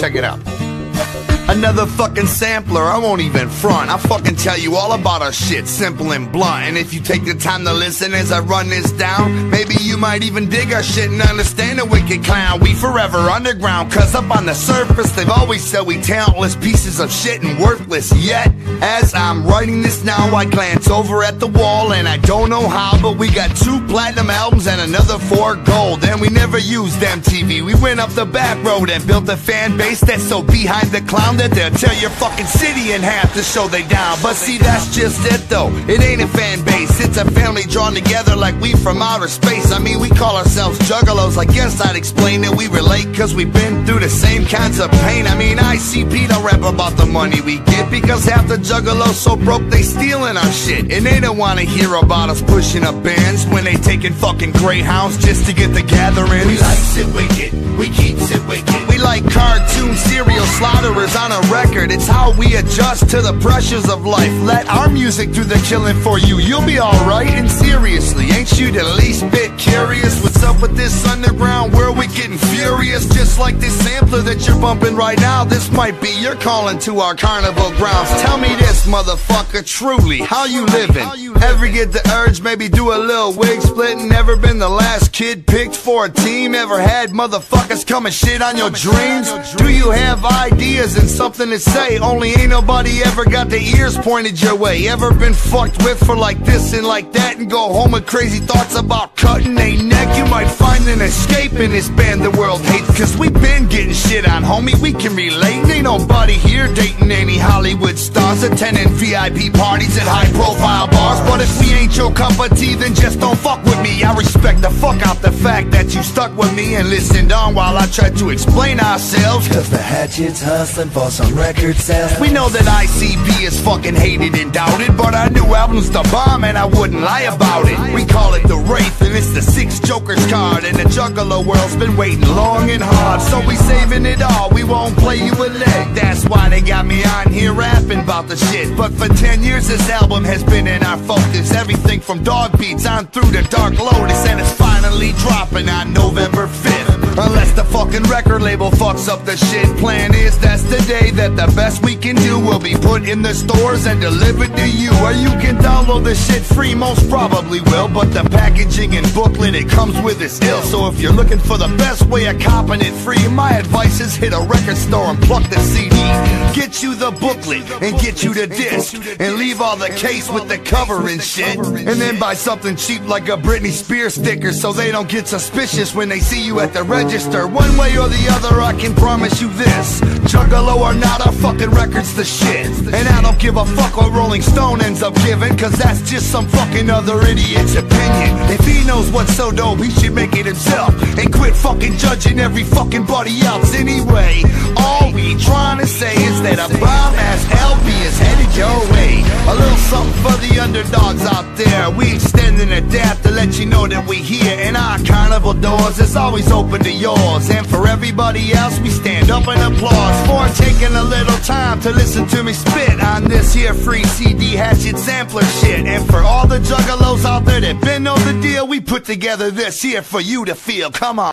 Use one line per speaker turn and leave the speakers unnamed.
check it out. Another fucking sampler, I won't even front. I fucking tell you all about our shit, simple and blunt. And if you take the time to listen as I run this down, maybe you might even dig our shit and understand the wicked clown. We forever underground, cause up on the surface, they've always said we talentless pieces of shit and worthless. Yet, as I'm writing this now, I glance over at the wall and I don't know how, but we got two platinum albums and another four gold. And we never used MTV. We went up the back road and built a fan base that's so behind the clown that they'll tear your fucking city in half to show they down. But see, that's just it though. It ain't a fan base, it's a family drawn together like we from outer space. I mean, we call ourselves juggalos. I guess I'd explain that we relate cause we've been through the same kinds of pain. I mean, ICP don't rap about the money we get because half the juggalos so broke they stealing our shit. And they don't wanna hear about us pushing up bands when they taking fucking greyhounds just to get the gathering.
We like sit wicked, we keep sit wicked.
Like cartoon serial slaughterers on a record. It's how we adjust to the pressures of life. Let our music do the killing for you. You'll be alright. And seriously, ain't you the least bit curious? What's up with this underground world? We getting furious. Just like this sampler that you're bumping right now. This might be your calling to our carnival grounds. Tell me this, motherfucker, truly, how you living? Ever get the urge, maybe do a little wig split? Never been the last kid picked for a team? Ever had motherfuckers come and shit on your dreams? Do you have ideas and something to say? Only ain't nobody ever got the ears pointed your way. Ever been fucked with for like this and like that and go home with crazy thoughts about cutting a neck? Might find an escape in this band the world hates. Cause we been getting shit on, homie. We can relate. Ain't nobody here dating any Hollywood stars, attending VIP parties at high profile bars. But if we ain't your cup of tea, then just don't fuck with me. I respect the fuck out the fact that you stuck with me and listened on while I tried to explain ourselves.
Cause the hatchet's hustling for some record sales.
We know that ICP is fucking hated and doubted, but our new album's the bomb and I wouldn't lie about it. We call it the Wraith and it's the six Joker's card, and the Juggalo world's been waiting long and hard, so we saving it all. We won't play you a leg. That's why they got me on here rapping about the shit. But for 10 years, this album has been in our focus. Everything from dog beats on through to Dark Lotus, and it's finally dropping on November 5th. The fucking record label fucks up the shit. Plan is that's the day that the best we can do will be put in the stores and delivered to you. Or you can download the shit free, most probably will. But the packaging and booklet it comes with is ill. So if you're looking for the best way of copping it free, my advice is hit a record store and pluck the CD. Get you the booklet and get you the disc. And leave all the case with the cover and shit. And then buy something cheap like a Britney Spears sticker so they don't get suspicious when they see you at the register. One way or the other, I can promise you this. Juggalo or not, our fucking record's the shit. And I don't give a fuck what Rolling Stone ends up giving, cause that's just some fucking other idiot's opinion. If he knows what's so dope, he should make it himself. And quit fucking judging every fucking body else anyway. All we trying to say is that a bomb ass LP is headed your way. A little something for the underdogs out there. We extending a dap to let you know that we here. And our carnival doors is always open to yours. And for everybody else, we stand up and applause for taking a little time to listen to me spit on this here free CD hatchet sampler shit. And for all the juggalos out there that been know the deal, we put together this here for you to feel. Come on.